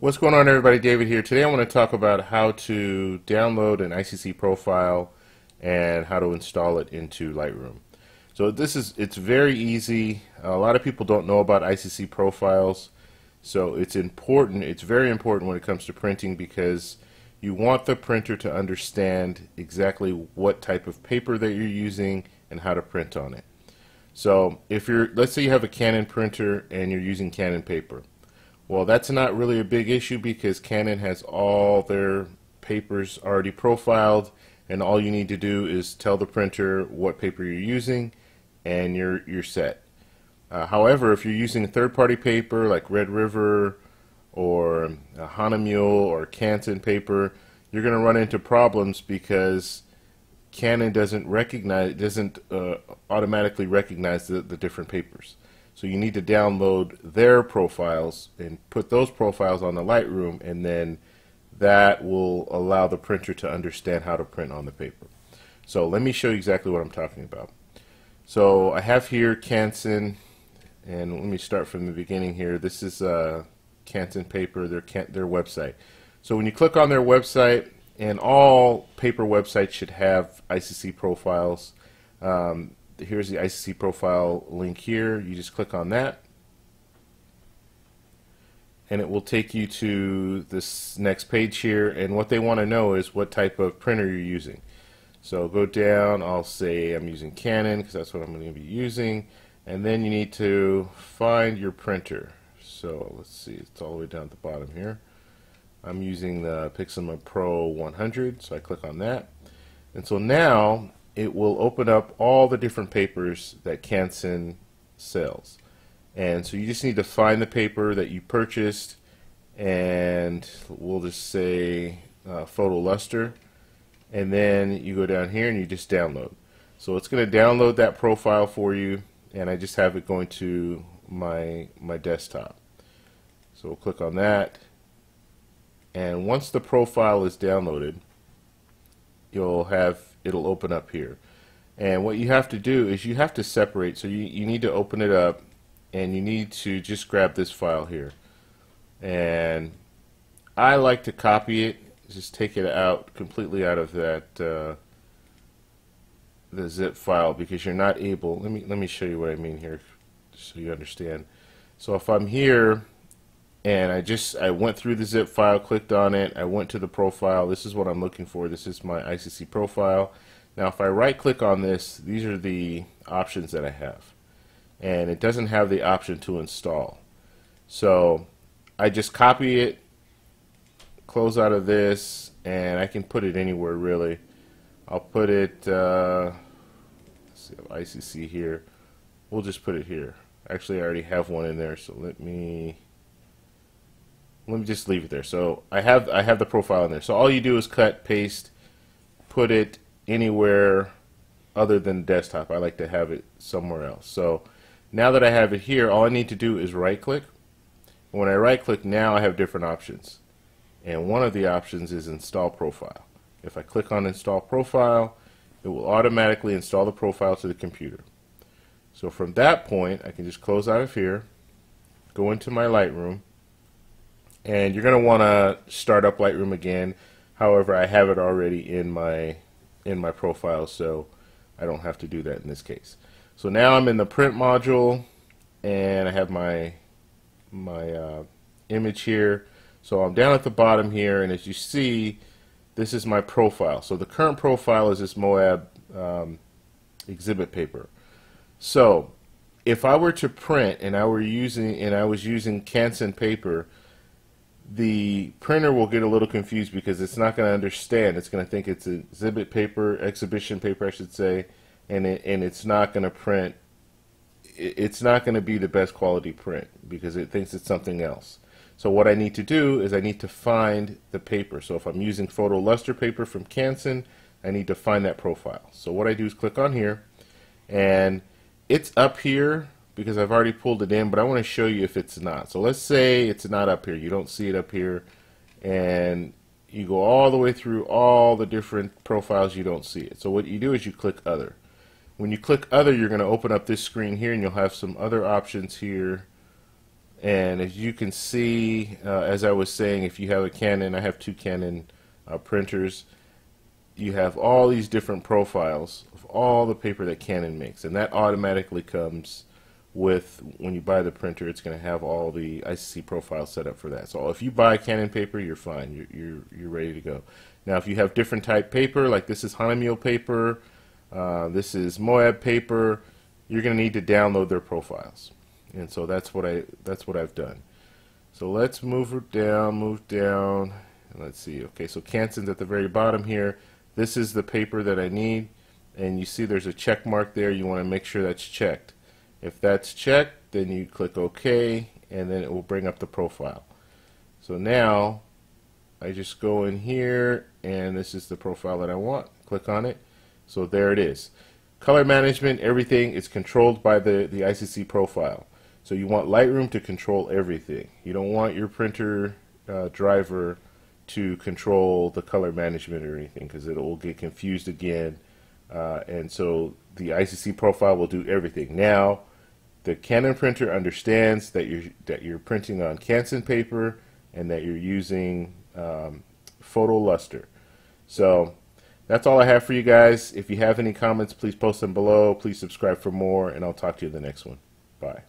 What's going on everybody, David here. Today I want to talk about how to download an ICC profile and how to install it into Lightroom. So this is, it's very easy. A lot of people don't know about ICC profiles. So it's important, it's very important when it comes to printing because you want the printer to understand exactly what type of paper that you're using and how to print on it. So if you're, let's say you have a Canon printer and you're using Canon paper. Well, that's not really a big issue because Canon has all their papers already profiled and all you need to do is tell the printer what paper you're using and you're, you're set. Uh, however, if you're using third-party paper like Red River or Hahnemühle or Canson paper, you're going to run into problems because Canon doesn't recognize, doesn't uh, automatically recognize the, the different papers. So you need to download their profiles and put those profiles on the Lightroom and then that will allow the printer to understand how to print on the paper. So let me show you exactly what I'm talking about. So I have here Canson and let me start from the beginning here. This is uh, Canson paper, their, their website. So when you click on their website, and all paper websites should have ICC profiles. Um, here's the ICC profile link here. You just click on that and it will take you to this next page here and what they want to know is what type of printer you're using. So go down, I'll say I'm using Canon because that's what I'm going to be using and then you need to find your printer. So let's see, it's all the way down at the bottom here. I'm using the Pixma Pro 100 so I click on that and so now it will open up all the different papers that Canson sells. And so you just need to find the paper that you purchased and we'll just say uh, Photo Luster and then you go down here and you just download. So it's going to download that profile for you and I just have it going to my my desktop. So we'll click on that and once the profile is downloaded you'll have it'll open up here. And what you have to do is you have to separate. So you, you need to open it up and you need to just grab this file here. And I like to copy it, just take it out completely out of that uh, the zip file because you're not able. Let me let me show you what I mean here, so you understand. So if I'm here and I just I went through the zip file, clicked on it, I went to the profile. This is what I'm looking for. This is my ICC profile. Now if I right click on this, these are the options that I have. And it doesn't have the option to install. So I just copy it, close out of this, and I can put it anywhere really. I'll put it, uh, see, ICC here. We'll just put it here. Actually, I already have one in there, so let me let me just leave it there. So I have I have the profile in there. So all you do is cut, paste, put it anywhere other than desktop. I like to have it somewhere else. So now that I have it here, all I need to do is right click. When I right click now I have different options. And one of the options is install profile. If I click on install profile, it will automatically install the profile to the computer. So from that point, I can just close out of here, go into my Lightroom, and you're going to want to start up Lightroom again. However, I have it already in my in my profile, so I don't have to do that in this case. So now I'm in the print module, and I have my my uh, image here. So I'm down at the bottom here, and as you see, this is my profile. So the current profile is this Moab um, exhibit paper. So if I were to print and I were using and I was using Canson paper, the printer will get a little confused because it's not going to understand. It's going to think it's exhibit paper, exhibition paper, I should say, and it, and it's not going to print. It's not going to be the best quality print because it thinks it's something else. So what I need to do is I need to find the paper. So if I'm using photo luster paper from Canson, I need to find that profile. So what I do is click on here, and it's up here because I've already pulled it in, but I want to show you if it's not. So let's say it's not up here. You don't see it up here, and you go all the way through all the different profiles, you don't see it. So what you do is you click Other. When you click Other, you're going to open up this screen here, and you'll have some other options here. And as you can see, uh, as I was saying, if you have a Canon, I have two Canon uh, printers, you have all these different profiles of all the paper that Canon makes. And that automatically comes with, when you buy the printer, it's going to have all the ICC profiles set up for that. So if you buy Canon paper, you're fine. You're, you're, you're ready to go. Now if you have different type paper, like this is Hahnemuhle paper, uh, this is Moab paper, you're going to need to download their profiles. And so that's what I that's what I've done. So let's move down move down. And let's see. Okay so Canson's at the very bottom here. This is the paper that I need. And you see there's a check mark there. You want to make sure that's checked if that's checked then you click OK and then it will bring up the profile so now I just go in here and this is the profile that I want click on it so there it is color management everything is controlled by the the ICC profile so you want Lightroom to control everything. You don't want your printer uh, driver to control the color management or anything because it will get confused again. Uh, and so the ICC profile will do everything. Now, the Canon printer understands that you're that you're printing on Canson paper and that you're using um, photo luster. So that's all I have for you guys. If you have any comments, please post them below. Please subscribe for more, and I'll talk to you in the next one. Bye.